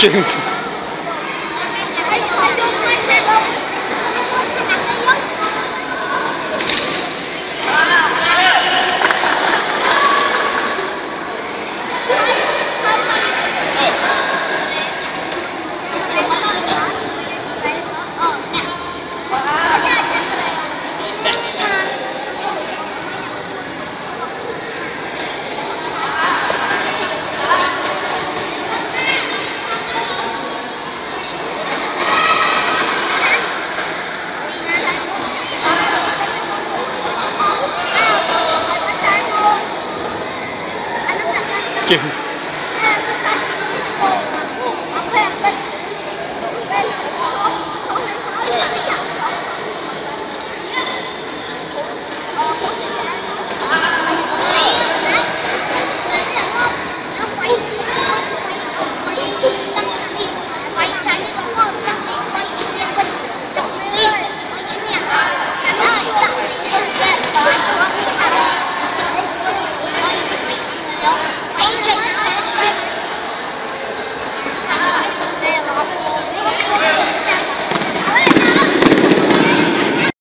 จ Thank you.